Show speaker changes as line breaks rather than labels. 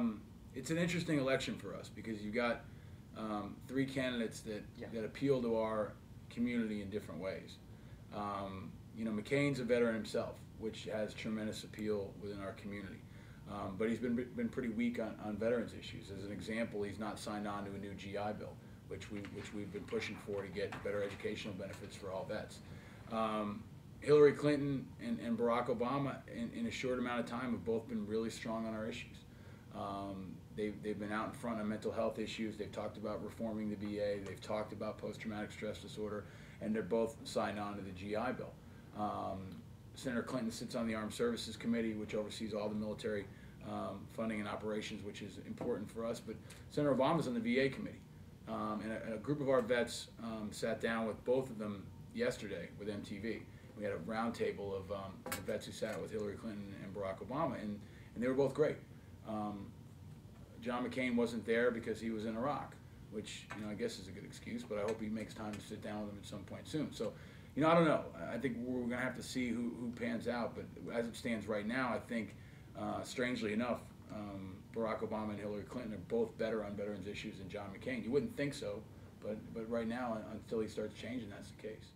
um, it's an interesting election for us because you've got um, three candidates that
Yeah.
that appeal to our community in different ways. Um, you know, McCain's a veteran himself, which has tremendous appeal within our community. Um, but he's been been pretty weak on, on veterans issues. As an example, he's not signed on to a new GI Bill, which we which we've been pushing for to get better educational benefits for all vets. Um, Hillary Clinton and, and Barack Obama, in, in a short amount of time, have both been really strong on our issues. Um, they've, they've been out in front on mental health issues. They've talked about reforming the VA. They've talked about post traumatic stress disorder, and they're both signed on to the GI Bill. Um, Senator Clinton sits on the Armed Services Committee, which oversees all the military um, funding and operations, which is important for us. But Senator Obama's on the VA committee. Um, and a, a group of our vets um, sat down with both of them yesterday with MTV. We had a roundtable of um, vets who sat with Hillary Clinton and Barack Obama, and, and they were both great. Um, John McCain wasn't there because he was in Iraq, which you know I guess is a good excuse, but I hope he makes time to sit down with him at some point soon. So, you know, I don't know. I think we're going to have to see who, who pans out. But as it stands right now, I think, uh, strangely enough, um, Barack Obama and Hillary Clinton are both better on veterans issues than John McCain. You wouldn't think so, but but right now, until he starts changing, that's the case.